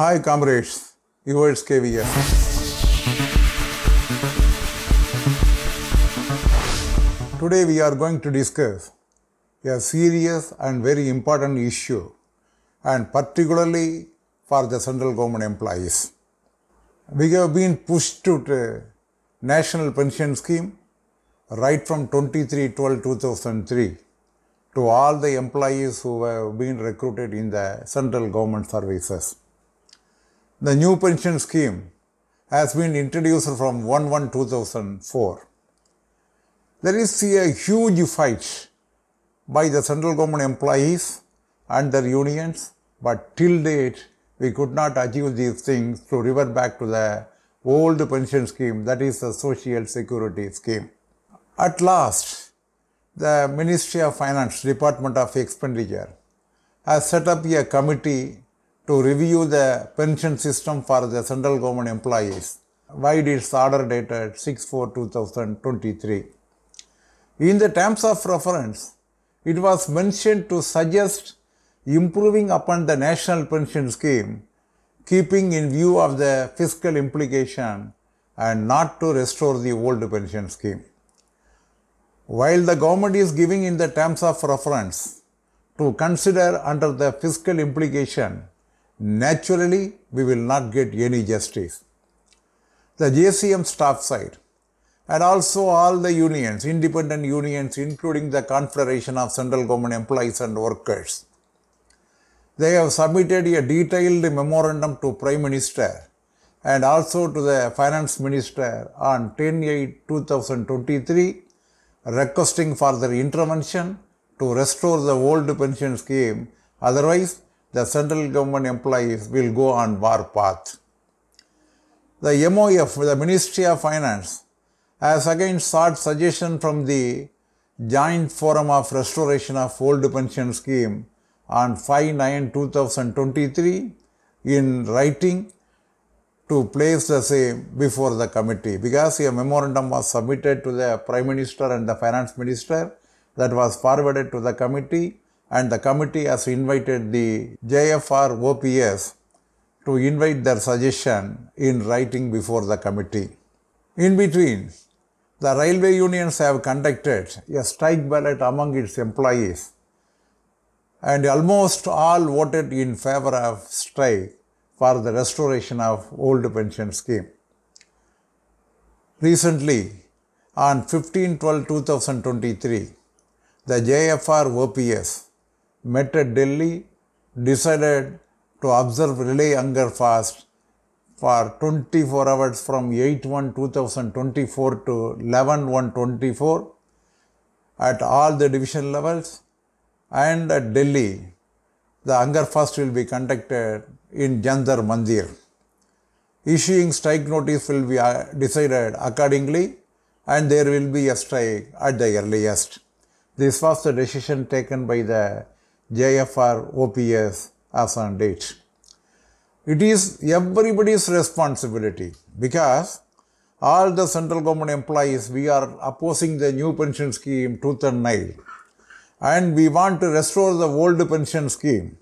Hi, comrades. Yours KVS. Today we are going to discuss a serious and very important issue, and particularly for the central government employees. We have been pushed to the national pension scheme right from 23 12 2003 to all the employees who have been recruited in the central government services. The new pension scheme has been introduced from 1 1 2004. There is a huge fight by the central government employees and their unions, but till date we could not achieve these things to revert back to the old pension scheme, that is the social security scheme. At last, the Ministry of Finance, Department of Expenditure, has set up a committee to review the pension system for the central government employees. Wide its order dated 6 4 2023. In the terms of reference, it was mentioned to suggest improving upon the national pension scheme, keeping in view of the fiscal implication and not to restore the old pension scheme. While the government is giving in the terms of reference to consider under the fiscal implication, naturally we will not get any justice. The JCM staff side and also all the unions, independent unions, including the Confederation of Central Government Employees and Workers, they have submitted a detailed memorandum to Prime Minister and also to the Finance Minister on 10 8 2023 requesting for their intervention to restore the old pension scheme. Otherwise, the central government employees will go on war path. The MOF, the Ministry of Finance, has again sought suggestion from the Joint Forum of Restoration of Old Pension Scheme on 5 9 2023 in writing to place the same before the committee because a memorandum was submitted to the Prime Minister and the Finance Minister that was forwarded to the committee and the committee has invited the JFR OPS to invite their suggestion in writing before the committee. In between, the railway unions have conducted a strike ballot among its employees and almost all voted in favor of strike for the restoration of old pension scheme. Recently, on 15 12 2023, the JFR OPS met at Delhi, decided to observe relay hunger fast for 24 hours from 8 1 2024 to 11 1 24 at all the division levels and at Delhi. The hunger fast will be conducted in Jantar Mandir. Issuing strike notice will be uh, decided accordingly and there will be a strike at the earliest. This was the decision taken by the JFR OPS as on date. It is everybody's responsibility because all the central government employees, we are opposing the new pension scheme tooth and nail and we want to restore the old pension scheme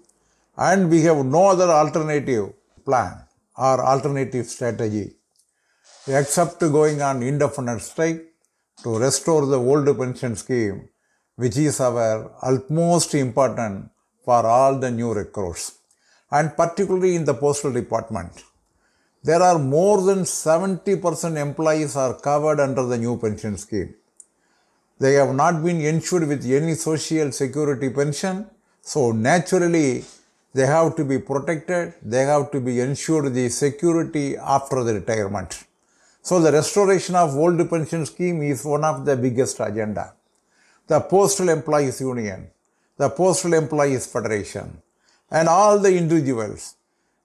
and we have no other alternative plan or alternative strategy except going on indefinite strike to restore the old pension scheme which is our utmost important for all the new recruits. And particularly in the postal department there are more than 70% employees are covered under the new pension scheme. They have not been insured with any social security pension so naturally they have to be protected. They have to be ensured the security after the retirement. So the restoration of old pension scheme is one of the biggest agenda the Postal Employees Union, the Postal Employees Federation, and all the individuals,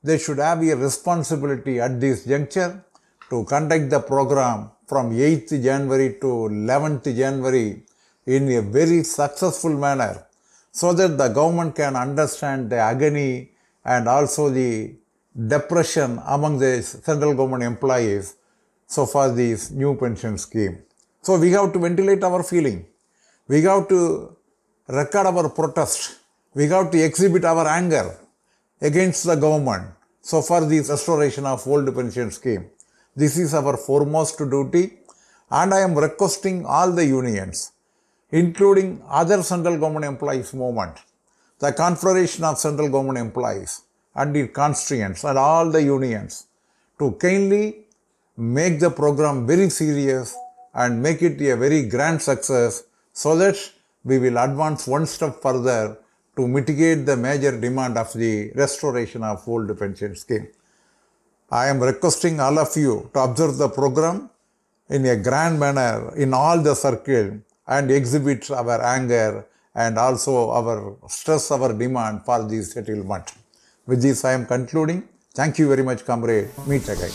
they should have a responsibility at this juncture to conduct the program from 8th January to 11th January in a very successful manner so that the government can understand the agony and also the depression among the central government employees so far this new pension scheme. So we have to ventilate our feeling we have to record our protest. We have to exhibit our anger against the government So for the restoration of old pension scheme, this is our foremost duty and I am requesting all the unions, including other central government employees movement, the Confederation of Central Government Employees and its constituents and all the unions to kindly make the program very serious and make it a very grand success so that we will advance one step further to mitigate the major demand of the restoration of old pension scheme. I am requesting all of you to observe the program in a grand manner in all the circle and exhibit our anger and also our stress, our demand for the settlement. With this, I am concluding. Thank you very much, comrade. Meet again.